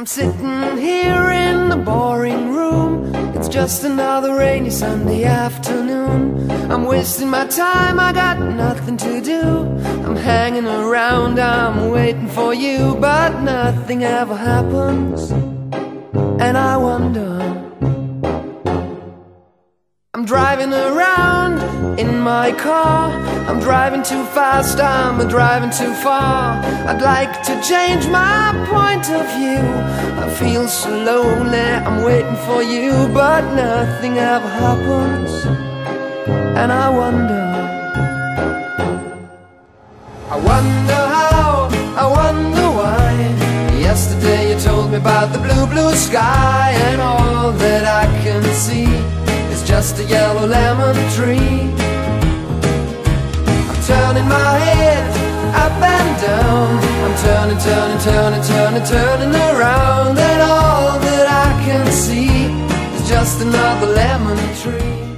I'm sitting here in the boring room. It's just another rainy Sunday afternoon. I'm wasting my time, I got nothing to do. I'm hanging around, I'm waiting for you, but nothing ever happens. And I wonder. I'm driving around in my car. I'm driving too fast, I'm driving too far. I'd like to change my point of view. I feel so lonely, I'm waiting for you, but nothing ever happens. And I wonder. I wonder how, about the blue, blue sky And all that I can see Is just a yellow lemon tree. I'm turning my head up and down. I'm turning, turning, turning, turning, turning around. And all that I can see Is just another lemon tree.